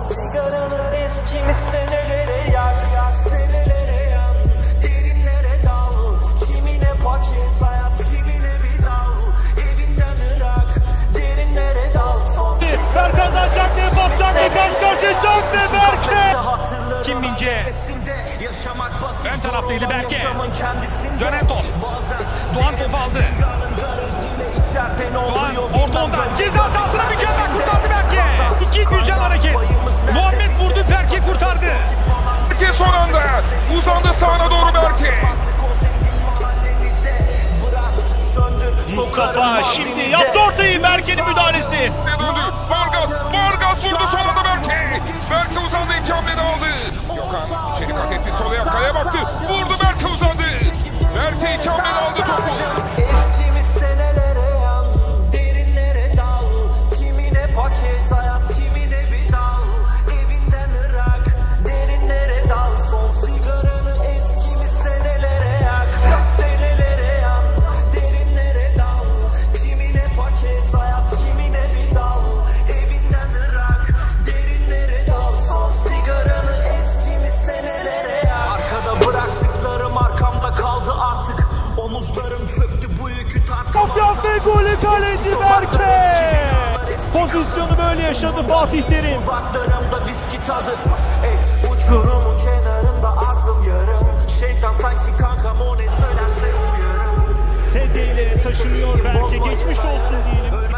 Sigaranı eskimi senelere yak ya senelere yan Derinlere dal Kimine paket hayat kimine bir dal Evinden ırak Derinlere dal Son Berkan'dan Cagney Batacak'la karşı karşıya Cagney Berke. hatırlarım Kim Mince? Ön taraftaydı Berke. Dönen top. Doğan topu aldı. Ne Doğan ortadan ben. ceza Mustafa şimdi yaptı ortayı Berke'nin müdahalesi. Golü kaleci Berke. Pozisyonu böyle yaşadı Fatih Terim. Dudaklarımda taşınıyor Berke. Geçmiş olsun diyelim